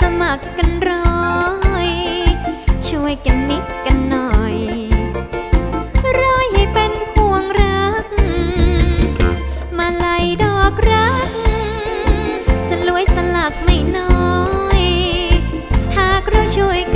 สมัครกันร้อย ช่วยกันนิดกันหน่อย ร้อยให้เป็นพวงรัก มาไล่ดอกรัก สลวยสลักไม่น้อย หากเราช่วยกัน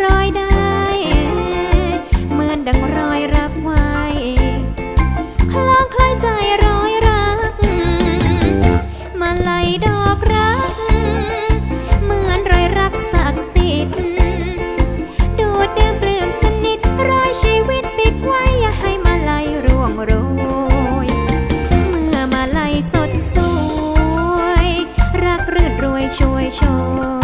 รอยได้ เหมือนดังรอยรักไว้คล้องคล้ายใจรอยรัก มาไลดอกรัก เหมือนรอยรักสักติด ดูดเดิมปลื้มสนิทรอยชีวิตติดไว้ อย่าให้มาไลร่วงโรย เมื่อมาไลสดสวย รักรื่นรวยช่วยโชม